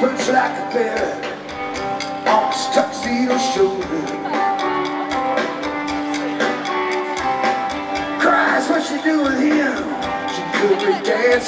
Puts like a bear on his tuxedo shoulder. Cries what she do with him. She could be dancing.